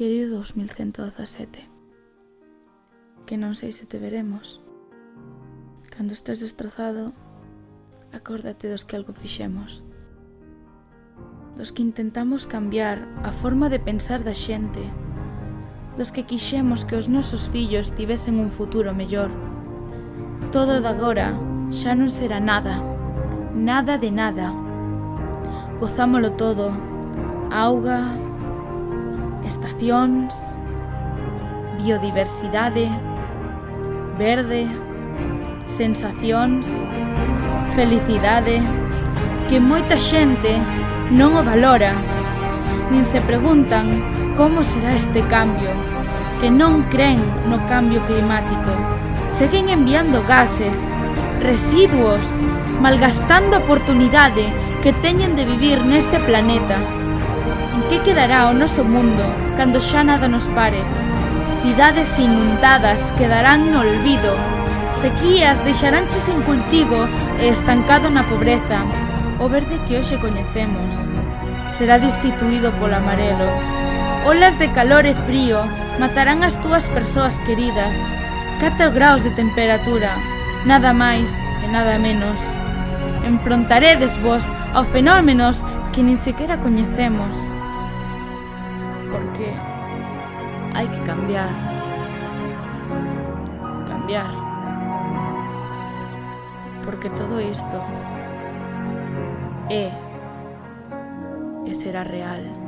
querido 2117 que non sei se te veremos. Cando estés destrozado acórdate dos que algo fixemos. Dos que intentamos cambiar a forma de pensar da xente. Dos que quixemos que os nosos fillos tivesen un futuro mellor. Todo de agora xa non será nada. Nada de nada. Gozámolo todo. Auga, estacións, biodiversidade, verde, sensacións, felicidade, que moita xente non o valora, nin se preguntan como será este cambio, que non creen no cambio climático. Seguen enviando gases, residuos, malgastando a oportunidade que teñen de vivir neste planeta. En que quedará o noso mundo cando xa nada nos pare? Cidades inundadas quedarán no olvido, sequías deixaránche sin cultivo e estancado na pobreza. O verde que hoxe coñecemos será destituído polo amarelo. Olas de calor e frío matarán as túas persoas queridas. 4 graus de temperatura, nada máis e nada menos. Enfrontaredes vos ao fenómenos que nin sequera coñecemos. Porque hai que cambiar. Cambiar porque todo isto é e será real.